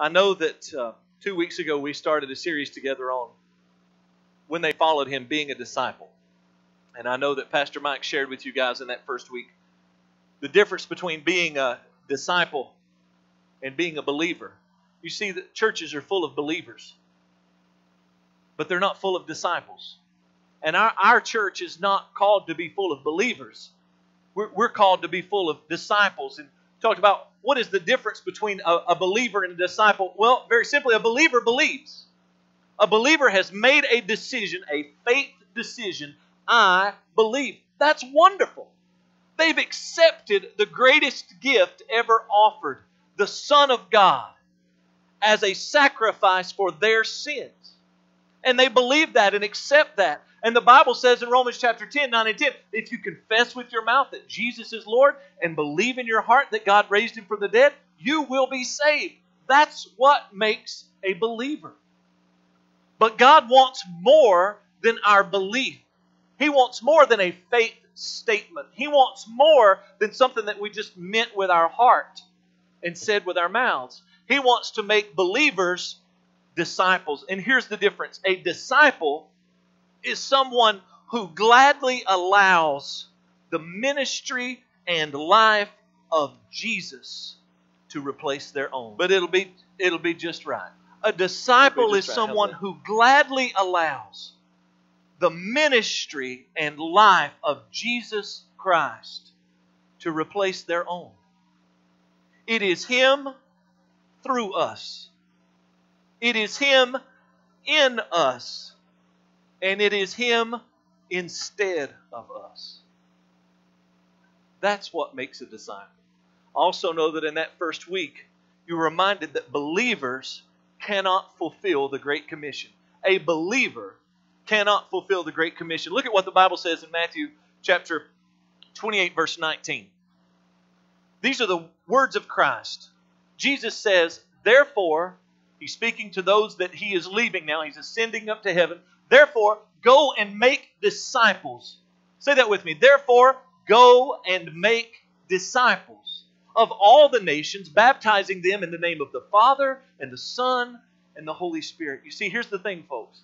I know that uh, two weeks ago we started a series together on when they followed him being a disciple. And I know that Pastor Mike shared with you guys in that first week the difference between being a disciple and being a believer. You see, that churches are full of believers, but they're not full of disciples. And our, our church is not called to be full of believers. We're, we're called to be full of disciples. And talked about what is the difference between a, a believer and a disciple. Well, very simply, a believer believes. A believer has made a decision, a faith decision. I believe. That's wonderful. They've accepted the greatest gift ever offered, the Son of God, as a sacrifice for their sins. And they believe that and accept that. And the Bible says in Romans chapter 10, 9 and 10, if you confess with your mouth that Jesus is Lord and believe in your heart that God raised him from the dead, you will be saved. That's what makes a believer. But God wants more than our belief. He wants more than a faith statement. He wants more than something that we just meant with our heart and said with our mouths. He wants to make believers disciples. And here's the difference a disciple is someone who gladly allows the ministry and life of Jesus to replace their own. But it'll be it'll be just right. A disciple is right. someone who gladly allows the ministry and life of Jesus Christ to replace their own. It is Him through us. It is Him in us and it is Him instead of us. That's what makes a disciple. Also, know that in that first week, you were reminded that believers cannot fulfill the Great Commission. A believer cannot fulfill the Great Commission. Look at what the Bible says in Matthew chapter 28, verse 19. These are the words of Christ. Jesus says, Therefore, he's speaking to those that he is leaving now, he's ascending up to heaven. Therefore, go and make disciples. Say that with me. Therefore, go and make disciples of all the nations, baptizing them in the name of the Father and the Son and the Holy Spirit. You see, here's the thing, folks.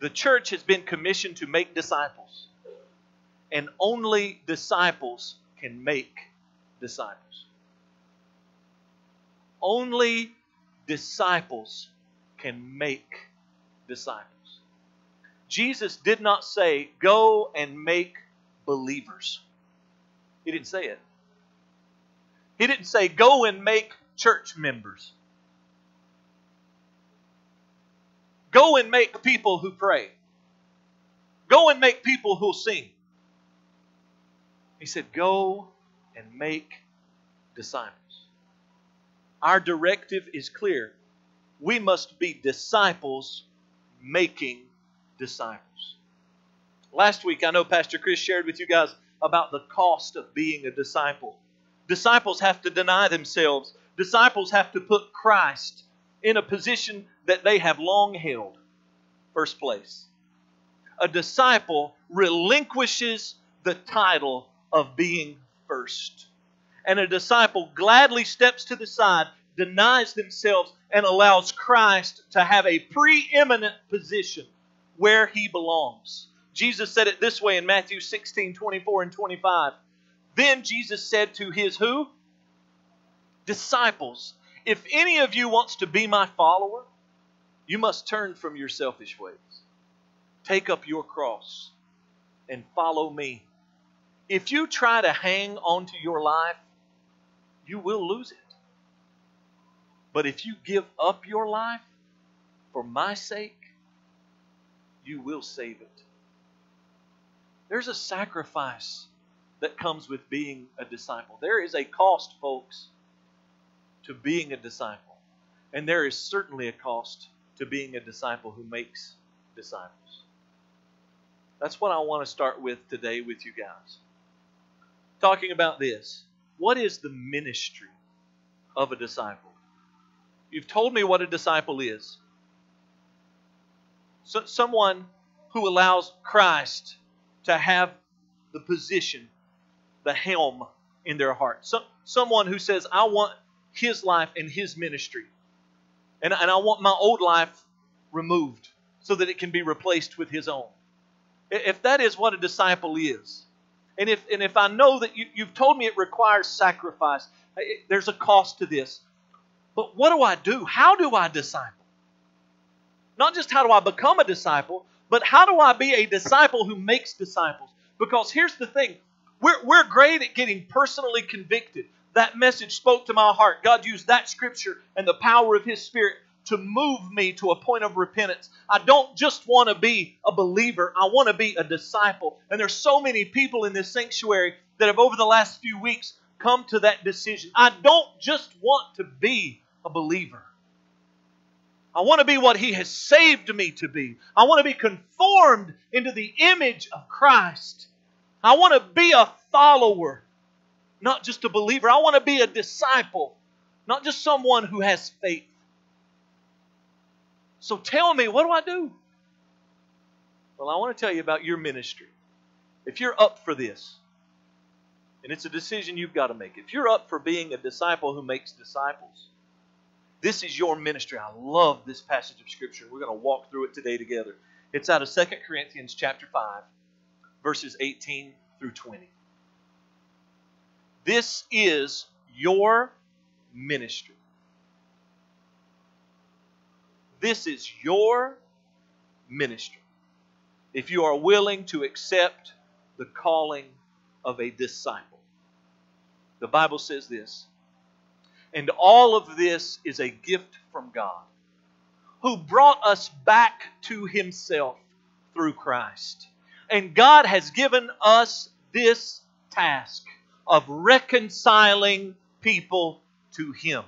The church has been commissioned to make disciples, and only disciples can make disciples. Only disciples can make disciples. Jesus did not say, Go and make believers. He didn't say it. He didn't say, Go and make church members. Go and make people who pray. Go and make people who sing. He said, Go and make disciples. Our directive is clear. We must be disciples making disciples. Last week, I know Pastor Chris shared with you guys about the cost of being a disciple. Disciples have to deny themselves, disciples have to put Christ in a position that they have long held. First place. A disciple relinquishes the title of being first. And a disciple gladly steps to the side, denies themselves, and allows Christ to have a preeminent position where he belongs. Jesus said it this way in Matthew 16, 24 and 25. Then Jesus said to his who? Disciples, if any of you wants to be my follower, you must turn from your selfish ways. Take up your cross and follow me. If you try to hang on to your life, you will lose it. But if you give up your life for my sake, you will save it. There's a sacrifice that comes with being a disciple. There is a cost, folks, to being a disciple. And there is certainly a cost to being a disciple who makes disciples. That's what I want to start with today with you guys. Talking about this. What is the ministry of a disciple? You've told me what a disciple is so, someone who allows Christ to have the position, the helm in their heart. So, someone who says, I want his life and his ministry And, and I want my old life removed so that it can be replaced with His own. If that is what a disciple is, and if, and if I know that you, you've told me it requires sacrifice, it, there's a cost to this. But what do I do? How do I disciple? Not just how do I become a disciple, but how do I be a disciple who makes disciples? Because here's the thing we're, we're great at getting personally convicted. That message spoke to my heart. God used that scripture and the power of His Spirit to move me to a point of repentance. I don't just want to be a believer, I want to be a disciple. And there's so many people in this sanctuary that have over the last few weeks come to that decision. I don't just want to be a believer. I want to be what He has saved me to be. I want to be conformed into the image of Christ. I want to be a follower, not just a believer. I want to be a disciple, not just someone who has faith. So tell me, what do I do? Well, I want to tell you about your ministry. If you're up for this, and it's a decision you've got to make, if you're up for being a disciple who makes disciples, this is your ministry. I love this passage of Scripture. We're going to walk through it today together. It's out of 2 Corinthians chapter 5, verses 18 through 20. This is your ministry. This is your ministry. If you are willing to accept the calling of a disciple, the Bible says this. And all of this is a gift from God, who brought us back to Himself through Christ. And God has given us this task of reconciling people to Him.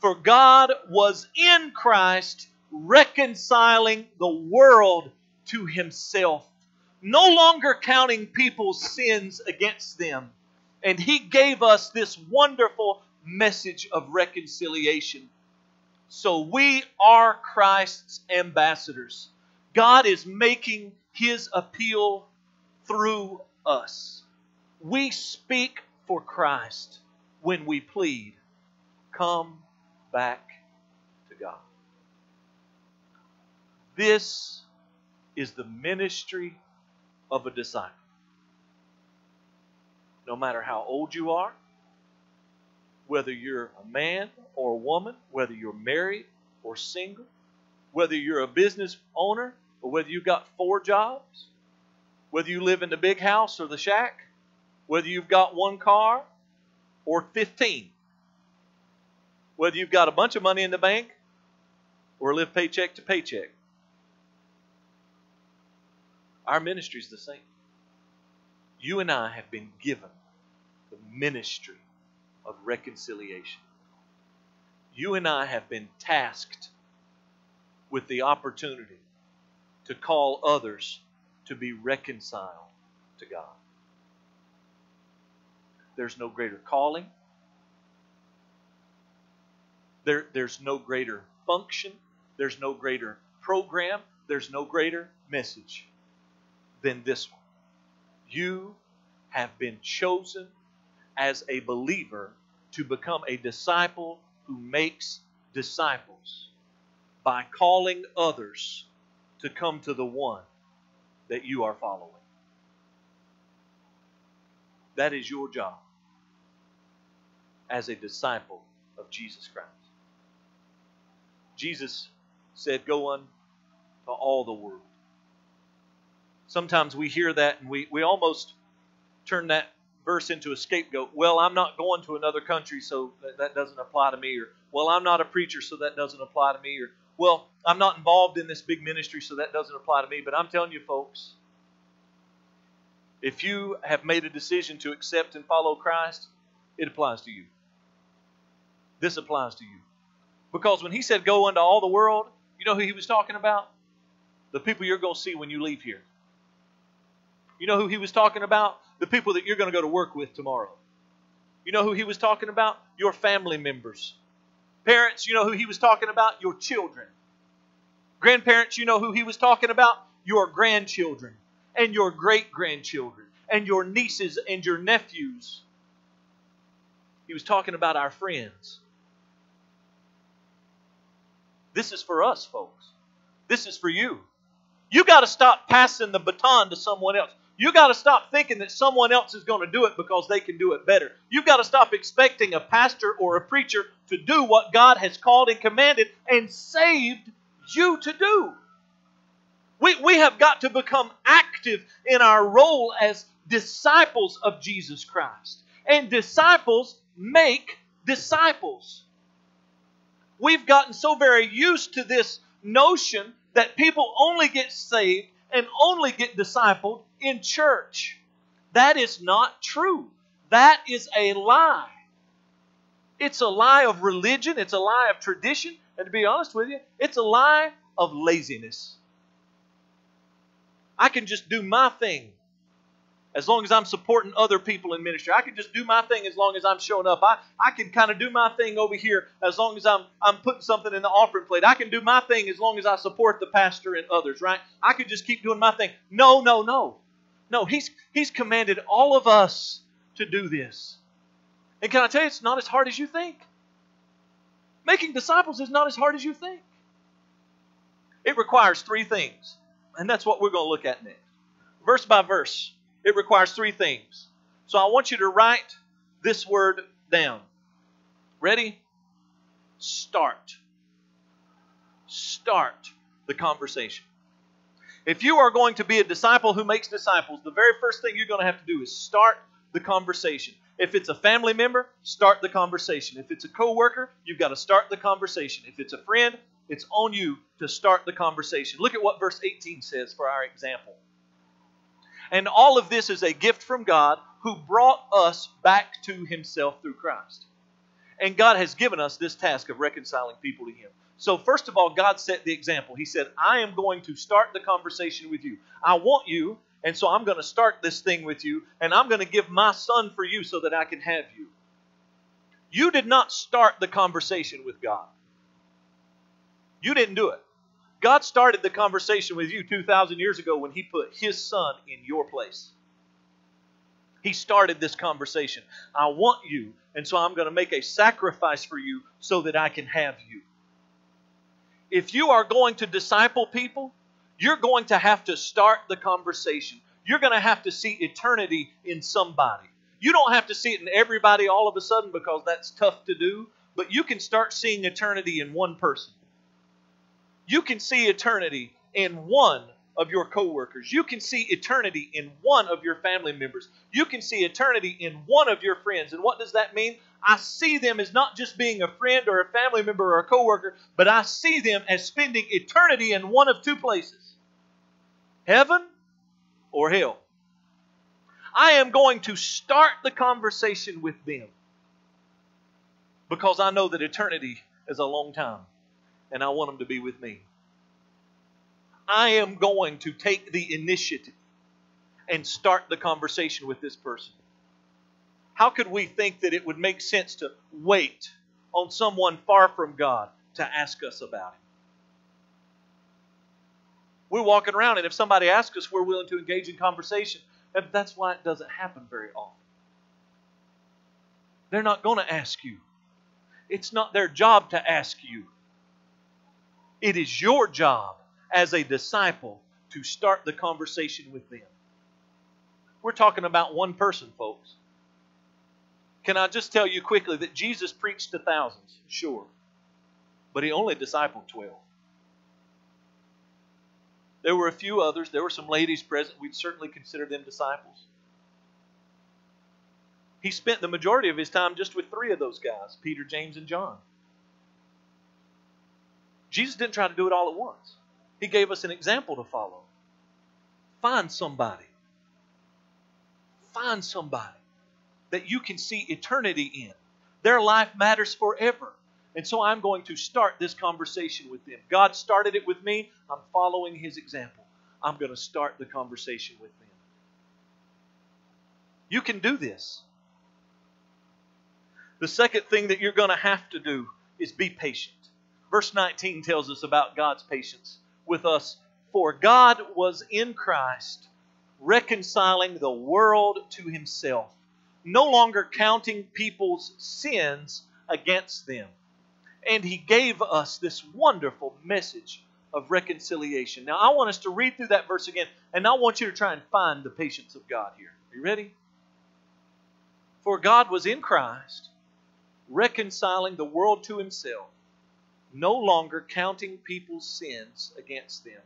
For God was in Christ reconciling the world to himself, no longer counting people's sins against them. And he gave us this wonderful message of reconciliation. So we are Christ's ambassadors. God is making his appeal through us. We speak for Christ when we plead, Come back to God. This is the ministry of a disciple. No matter how old you are, whether you're a man or a woman, whether you're married or single, whether you're a business owner or whether you've got four jobs, whether you live in the big house or the shack, whether you've got one car or 15 whether you've got a bunch of money in the bank or live paycheck to paycheck. Our ministry is the same. You and I have been given the ministry of reconciliation. You and I have been tasked with the opportunity to call others to be reconciled to God. There's no greater calling, there, there's no greater function, there's no greater program, there's no greater message than this one. You have been chosen as a believer to become a disciple who makes disciples by calling others to come to the one that you are following. That is your job as a disciple of Jesus Christ. Jesus said, Go on to all the world. Sometimes we hear that and we, we almost turn that verse into a scapegoat. Well, I'm not going to another country, so that, that doesn't apply to me. Or, well, I'm not a preacher, so that doesn't apply to me. Or, well, I'm not involved in this big ministry, so that doesn't apply to me. But I'm telling you, folks, if you have made a decision to accept and follow Christ, it applies to you. This applies to you. Because when he said go into all the world, you know who he was talking about? The people you're going to see when you leave here. You know who he was talking about? The people that you're going to go to work with tomorrow. You know who he was talking about? Your family members. Parents, you know who he was talking about? Your children. Grandparents, you know who he was talking about? Your grandchildren and your great grandchildren and your nieces and your nephews. He was talking about our friends. This is for us, folks. This is for you. You got to stop passing the baton to someone else. You got to stop thinking that someone else is going to do it because they can do it better. You've got to stop expecting a pastor or a preacher to do what God has called and commanded and saved you to do. We, we have got to become active in our role as disciples of Jesus Christ. And disciples make disciples. We've gotten so very used to this notion that people only get saved and only get discipled in church. That is not true. That is a lie. It's a lie of religion, it's a lie of tradition, and to be honest with you, it's a lie of laziness. I can just do my thing as long as I'm supporting other people in ministry. I can just do my thing as long as I'm showing up. I, I can kind of do my thing over here as long as I'm, I'm putting something in the offering plate. I can do my thing as long as I support the pastor and others, right? I could just keep doing my thing. No, no, no. No, he's, he's commanded all of us to do this. And can I tell you, it's not as hard as you think. Making disciples is not as hard as you think. It requires three things, and that's what we're going to look at next. Verse by verse, it requires three things. So I want you to write this word down. Ready? Start. Start the conversation. If you are going to be a disciple who makes disciples, the very first thing you're going to have to do is start the conversation. If it's a family member, start the conversation. If it's a coworker, you've got to start the conversation. If it's a friend, it's on you to start the conversation. Look at what verse 18 says for our example. And all of this is a gift from God who brought us back to himself through Christ. And God has given us this task of reconciling people to him. So, first of all, God set the example. He said, I am going to start the conversation with you. I want you, and so I'm going to start this thing with you, and I'm going to give my son for you so that I can have you. You did not start the conversation with God. You didn't do it. God started the conversation with you 2,000 years ago when He put His Son in your place. He started this conversation. I want you, and so I'm going to make a sacrifice for you so that I can have you if you are going to disciple people, you're going to have to start the conversation. You're going to have to see eternity in somebody. You don't have to see it in everybody all of a sudden because that's tough to do, but you can start seeing eternity in one person. You can see eternity in one of your coworkers. You can see eternity in one of your family members. You can see eternity in one of your friends. And what does that mean? I see them as not just being a friend or a family member or a coworker, but I see them as spending eternity in one of two places heaven or hell. I am going to start the conversation with them because I know that eternity is a long time and I want them to be with me. I am going to take the initiative and start the conversation with this person. How could we think that it would make sense to wait on someone far from God to ask us about Him? We're walking around, and if somebody asks us, we're willing to engage in conversation. And that's why it doesn't happen very often. They're not going to ask you. It's not their job to ask you. It is your job as a disciple to start the conversation with them. We're talking about one person, folks. Can I just tell you quickly that Jesus preached to thousands? Sure. But he only discipled 12. There were a few others. There were some ladies present. We'd certainly consider them disciples. He spent the majority of his time just with three of those guys Peter, James, and John. Jesus didn't try to do it all at once. He gave us an example to follow. Find somebody. Find somebody that you can see eternity in. Their life matters forever. And so I'm going to start this conversation with them. God started it with me. I'm following his example. I'm going to start the conversation with them. You can do this. The second thing that you're going to have to do is be patient. Verse 19 tells us about God's patience with us. For God was in Christ, reconciling the world to himself, no longer counting people's sins against them, and he gave us this wonderful message of reconciliation. Now, I want us to read through that verse again, and I want you to try and find the patience of God here. Are you ready? For God was in Christ, reconciling the world to himself, no longer counting people's sins against them.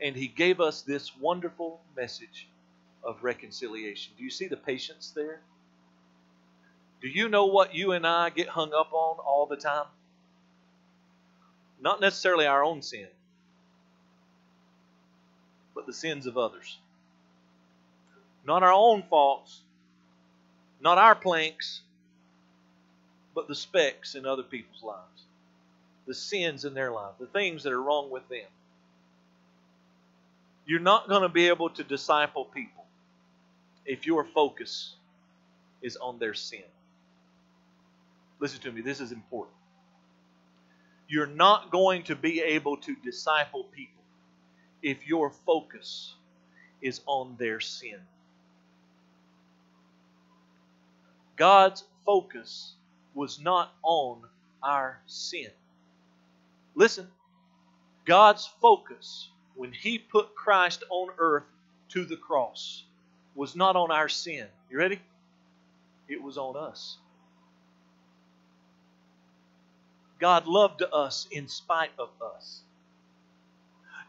And he gave us this wonderful message of reconciliation. Do you see the patience there? Do you know what you and I get hung up on all the time? Not necessarily our own sin, but the sins of others. Not our own faults, not our planks, but the specks in other people's lives, the sins in their lives, the things that are wrong with them. You're not going to be able to disciple people if your focus is on their sin. Listen to me, this is important. You're not going to be able to disciple people if your focus is on their sin. God's focus was not on our sin. Listen, God's focus when He put Christ on earth to the cross was not on our sin. You ready? It was on us. God loved us in spite of us.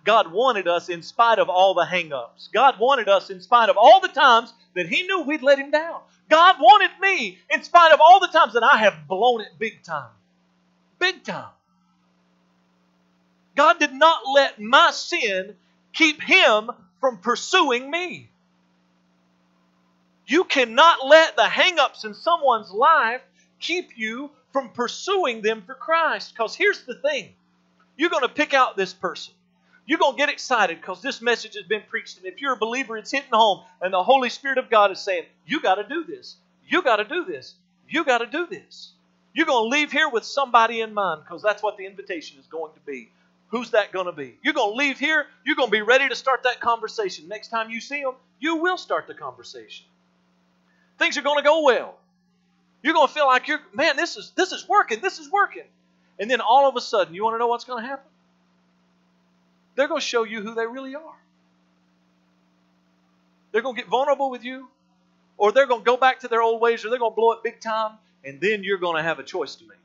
God wanted us in spite of all the hang-ups. God wanted us in spite of all the times that He knew we'd let Him down. God wanted me in spite of all the times that I have blown it big time. Big time. God did not let my sin keep Him from pursuing me. You cannot let the hang-ups in someone's life keep you from pursuing them for Christ. Because here's the thing you're going to pick out this person. You're going to get excited because this message has been preached. And if you're a believer, it's hitting home. And the Holy Spirit of God is saying, You got to do this. You got to do this. You got to do this. You're going to leave here with somebody in mind because that's what the invitation is going to be. Who's that going to be? You're going to leave here. You're going to be ready to start that conversation. Next time you see them, you will start the conversation. Things are going to go well. You're going to feel like you're, man, this is this is working. This is working. And then all of a sudden, you want to know what's going to happen? They're going to show you who they really are. They're going to get vulnerable with you, or they're going to go back to their old ways, or they're going to blow it big time, and then you're going to have a choice to make.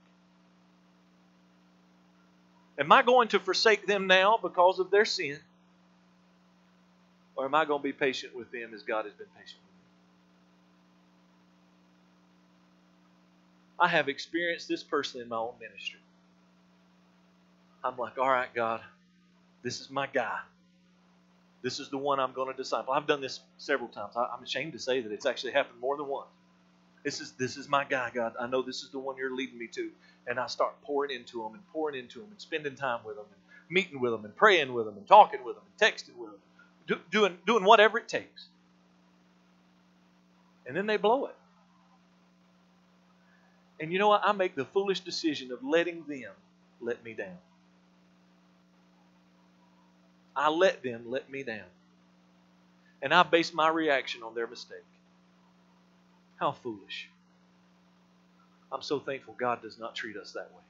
Am I going to forsake them now because of their sin? Or am I going to be patient with them as God has been patient with me? I have experienced this personally in my own ministry. I'm like, all right, God, this is my guy. This is the one I'm going to disciple. I've done this several times. I'm ashamed to say that it's actually happened more than once. This is this is my guy, God. I know this is the one you're leading me to, and I start pouring into him and pouring into him and spending time with him and meeting with him and praying with him and talking with him and texting with him, do, doing doing whatever it takes. And then they blow it. And you know what? I make the foolish decision of letting them let me down. I let them let me down. And I base my reaction on their mistake. How foolish. I'm so thankful God does not treat us that way.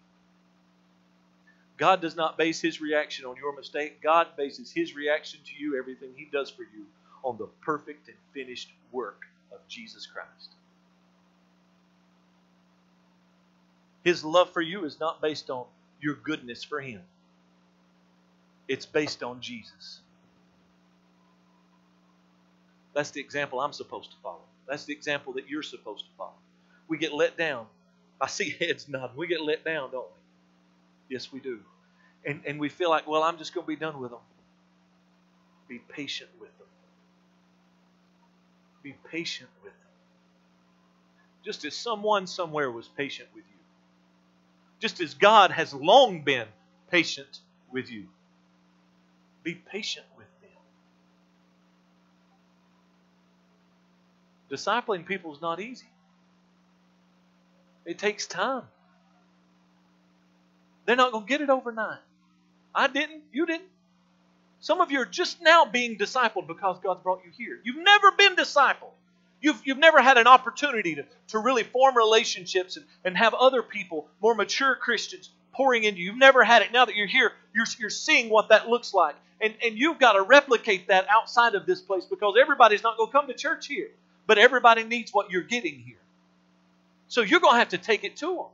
God does not base his reaction on your mistake. God bases his reaction to you, everything he does for you, on the perfect and finished work of Jesus Christ. His love for you is not based on your goodness for Him, it's based on Jesus. That's the example I'm supposed to follow. That's the example that you're supposed to follow. We get let down. I see heads nodding. We get let down, don't we? Yes, we do. And, and we feel like, well, I'm just going to be done with them. Be patient with them. Be patient with them. Just as someone somewhere was patient with you just as God has long been patient with you. Be patient with them. Discipling people is not easy, it takes time. They're not going to get it overnight. I didn't. You didn't. Some of you are just now being discipled because God's brought you here. You've never been discipled. You've, you've never had an opportunity to, to really form relationships and, and have other people, more mature Christians, pouring into you. You've never had it. Now that you're here, you're, you're seeing what that looks like. And, and you've got to replicate that outside of this place because everybody's not going to come to church here. But everybody needs what you're getting here. So you're going to have to take it to them.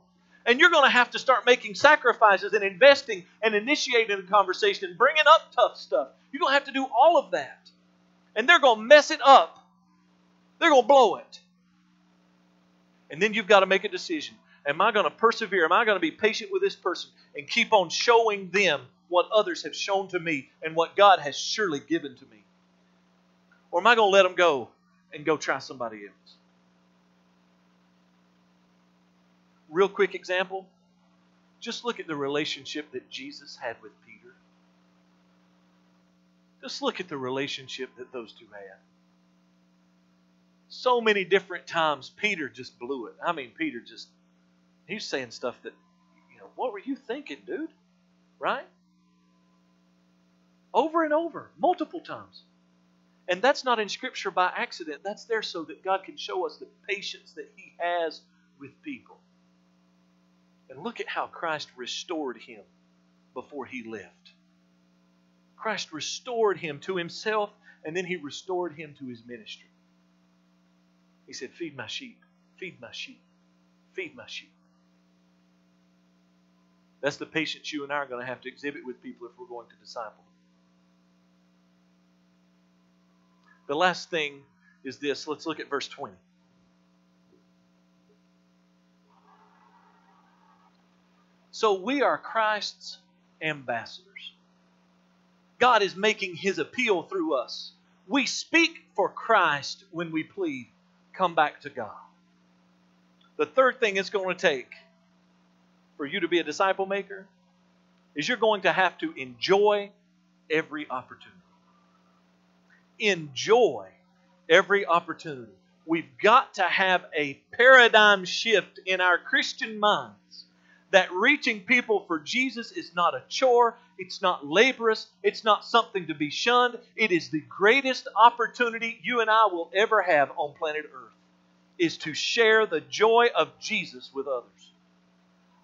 And you're going to have to start making sacrifices and investing and initiating a conversation and bringing up tough stuff. You're going to have to do all of that. And they're going to mess it up. They're going to blow it. And then you've got to make a decision. Am I going to persevere? Am I going to be patient with this person and keep on showing them what others have shown to me and what God has surely given to me? Or am I going to let them go and go try somebody else? Real quick example just look at the relationship that Jesus had with Peter. Just look at the relationship that those two had. So many different times, Peter just blew it. I mean, Peter just, he's saying stuff that, you know, what were you thinking, dude? Right? Over and over, multiple times. And that's not in Scripture by accident. That's there so that God can show us the patience that He has with people. And look at how Christ restored him before he left. Christ restored him to himself, and then he restored him to his ministry. He said, Feed my sheep, feed my sheep, feed my sheep. That's the patience you and I are going to have to exhibit with people if we're going to disciple them. The last thing is this. Let's look at verse 20. So we are Christ's ambassadors. God is making his appeal through us. We speak for Christ when we plead, come back to God. The third thing it's going to take for you to be a disciple maker is you're going to have to enjoy every opportunity. Enjoy every opportunity. We've got to have a paradigm shift in our Christian minds that reaching people for Jesus is not a chore, it's not laborious, it's not something to be shunned. It is the greatest opportunity you and I will ever have on planet Earth is to share the joy of Jesus with others.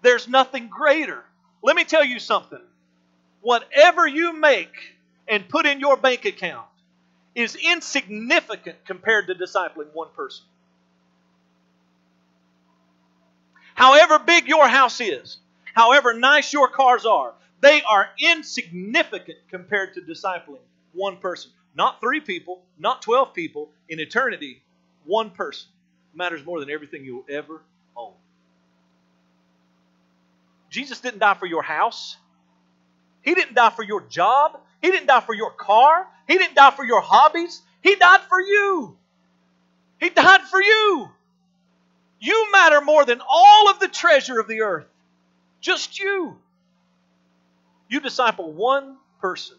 There's nothing greater. Let me tell you something. Whatever you make and put in your bank account is insignificant compared to discipling one person. However big your house is, however nice your cars are, they are insignificant compared to discipling one person. Not three people, not 12 people. In eternity, one person matters more than everything you'll ever own. Jesus didn't die for your house. He didn't die for your job. He didn't die for your car. He didn't die for your hobbies. He died for you. He died for you. You matter more than all of the treasure of the earth. Just you. You disciple one person,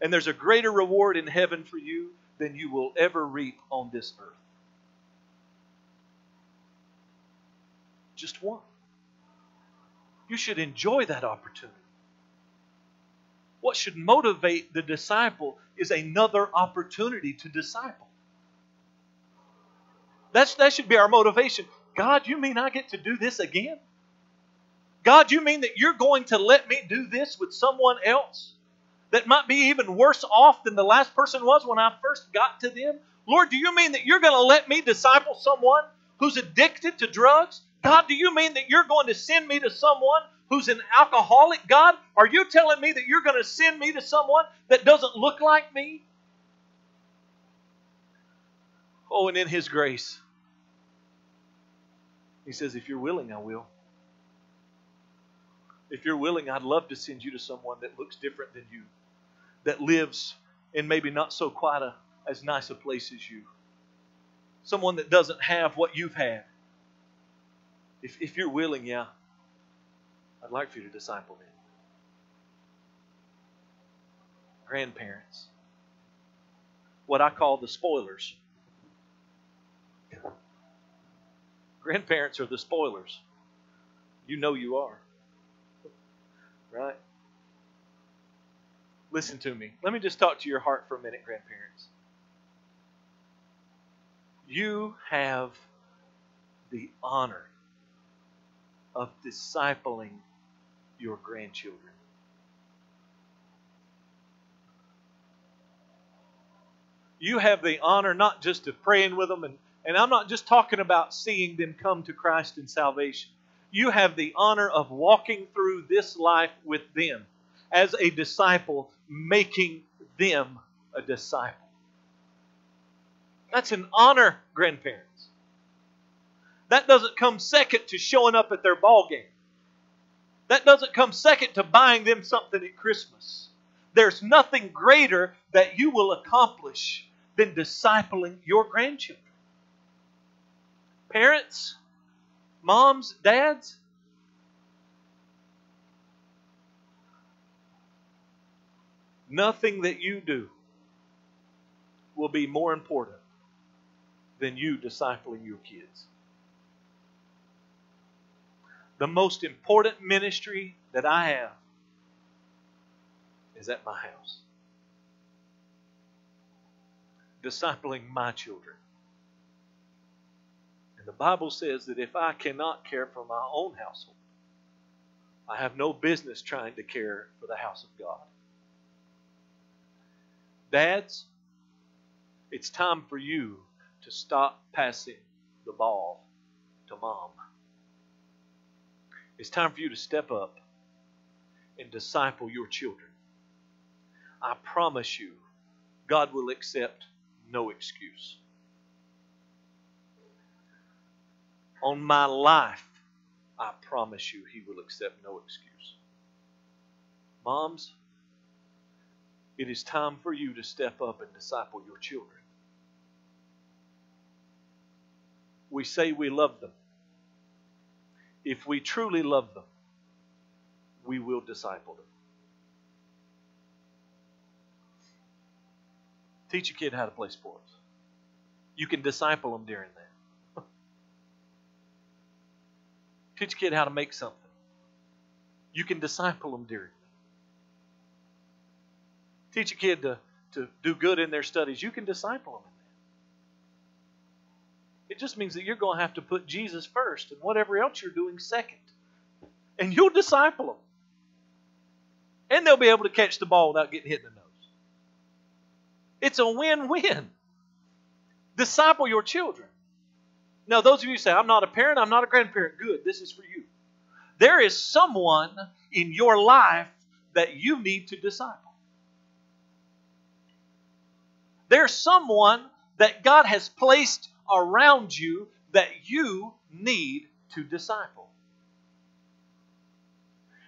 and there's a greater reward in heaven for you than you will ever reap on this earth. Just one. You should enjoy that opportunity. What should motivate the disciple is another opportunity to disciple. That's, that should be our motivation. God, you mean I get to do this again? God, you mean that you're going to let me do this with someone else that might be even worse off than the last person was when I first got to them? Lord, do you mean that you're going to let me disciple someone who's addicted to drugs? God, do you mean that you're going to send me to someone who's an alcoholic? God, are you telling me that you're going to send me to someone that doesn't look like me? Oh, and in His grace, he says, If you're willing, I will. If you're willing, I'd love to send you to someone that looks different than you, that lives in maybe not so quite a, as nice a place as you, someone that doesn't have what you've had. If, if you're willing, yeah, I'd like for you to disciple them. Grandparents, what I call the spoilers. Grandparents are the spoilers. You know you are. Right? Listen to me. Let me just talk to your heart for a minute, grandparents. You have the honor of discipling your grandchildren. You have the honor not just of praying with them, and, and I'm not just talking about seeing them come to Christ in salvation. You have the honor of walking through this life with them as a disciple, making them a disciple. That's an honor, grandparents. That doesn't come second to showing up at their ball game. That doesn't come second to buying them something at Christmas. There's nothing greater that you will accomplish than discipling your grandchildren. Parents, moms, dads, nothing that you do will be more important than you discipling your kids. The most important ministry that I have is at my house. Discipling my children. The Bible says that if I cannot care for my own household, I have no business trying to care for the house of God. Dads, it's time for you to stop passing the ball to mom. It's time for you to step up and disciple your children. I promise you, God will accept no excuse. On my life, I promise you, He will accept no excuse. Moms, it is time for you to step up and disciple your children. We say we love them. If we truly love them, we will disciple them. Teach a kid how to play sports. You can disciple them during that. Teach a kid how to make something. You can disciple them that. Teach a kid to, to do good in their studies. You can disciple them. It just means that you're going to have to put Jesus first and whatever else you're doing second. And you'll disciple them. And they'll be able to catch the ball without getting hit in the nose. It's a win win. Disciple your children. Now, those of you say, I'm not a parent, I'm not a grandparent. Good, this is for you. There is someone in your life that you need to disciple. There's someone that God has placed around you that you need to disciple.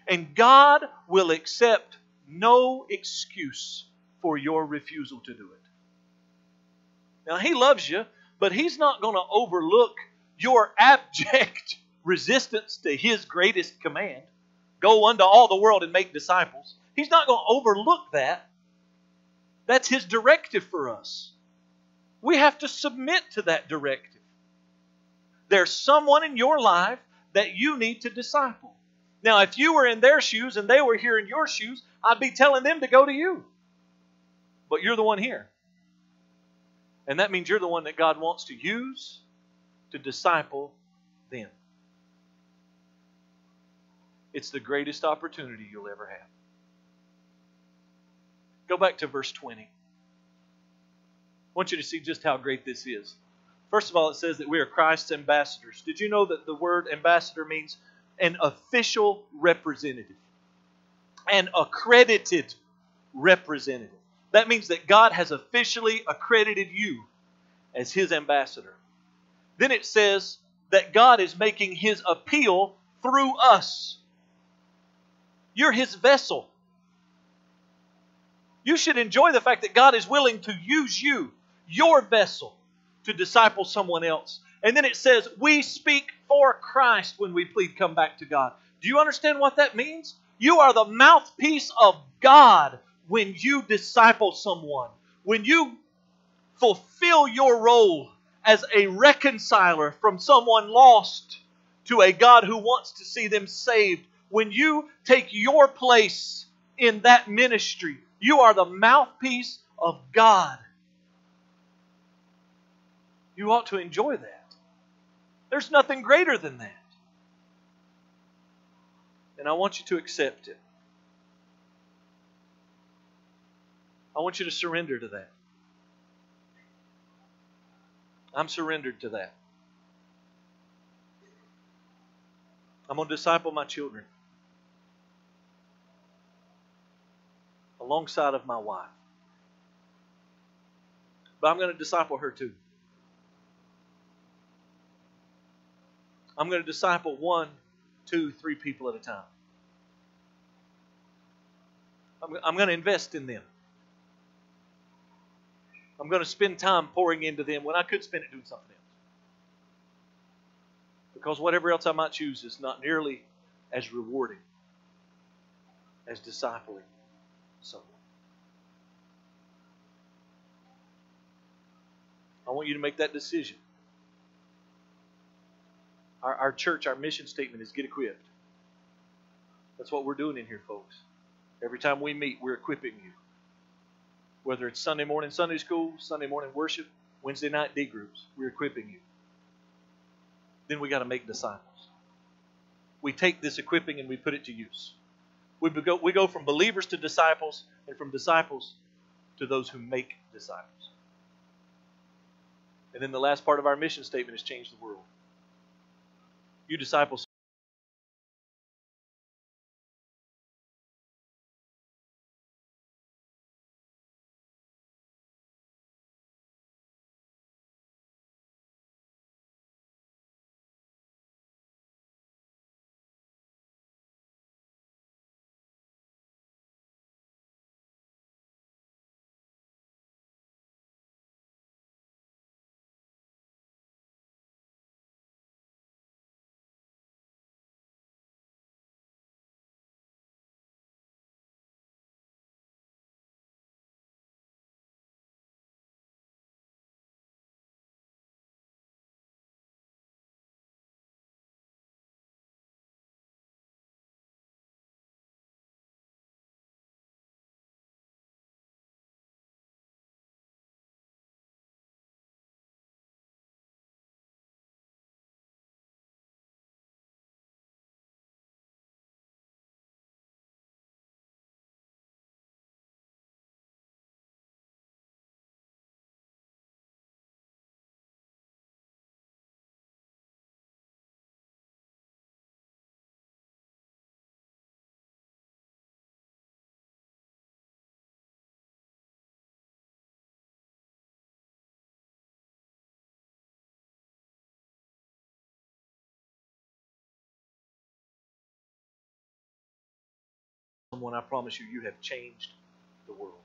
And God will accept no excuse for your refusal to do it. Now, He loves you, but He's not going to overlook your abject resistance to His greatest command go unto all the world and make disciples. He's not going to overlook that. That's His directive for us. We have to submit to that directive. There's someone in your life that you need to disciple. Now, if you were in their shoes and they were here in your shoes, I'd be telling them to go to you but you're the one here. And that means you're the one that God wants to use to disciple them. It's the greatest opportunity you'll ever have. Go back to verse 20. I want you to see just how great this is. First of all, it says that we are Christ's ambassadors. Did you know that the word ambassador means an official representative, an accredited representative? That means that God has officially accredited you as his ambassador. Then it says that God is making his appeal through us. You're his vessel. You should enjoy the fact that God is willing to use you, your vessel, to disciple someone else. And then it says, We speak for Christ when we plead, come back to God. Do you understand what that means? You are the mouthpiece of God when you disciple someone, when you fulfill your role as a reconciler from someone lost to a God who wants to see them saved, when you take your place in that ministry, you are the mouthpiece of God. You ought to enjoy that. There's nothing greater than that. And I want you to accept it. I want you to surrender to that. I'm surrendered to that. I'm going to disciple my children alongside of my wife. But I'm going to disciple her too. I'm going to disciple one, two, three people at a time. I'm, I'm going to invest in them. I'm going to spend time pouring into them when I could spend it doing something else. Because whatever else I might choose is not nearly as rewarding as discipling someone. I want you to make that decision. Our, our church, our mission statement is get equipped. That's what we're doing in here, folks. Every time we meet, we're equipping you. Whether it's Sunday morning Sunday school, Sunday morning worship, Wednesday night D groups, we're equipping you. Then we got to make disciples. We take this equipping and we put it to use. We go, we go from believers to disciples, and from disciples to those who make disciples. And then the last part of our mission statement is change the world. You disciples someone, I promise you, you have changed the world.